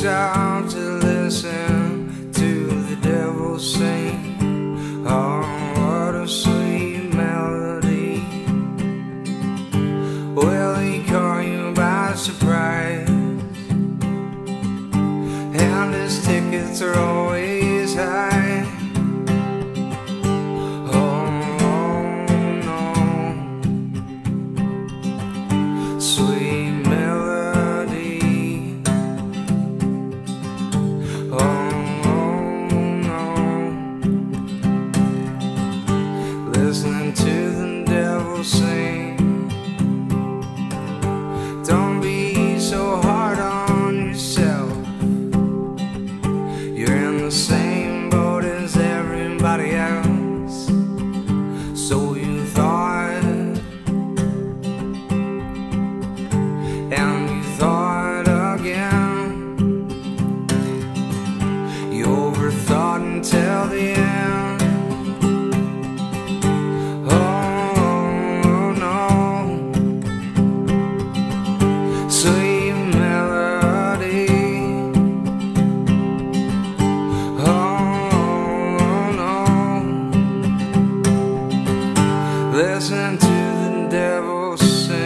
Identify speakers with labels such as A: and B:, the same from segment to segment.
A: stop to listen to the devil sing. Oh, what a sweet melody. Will he caught you by surprise? And his tickets are always until the end. Oh, no. Sweet melody. Oh, no. Listen to the devil sing.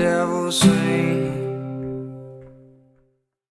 A: Devil's sing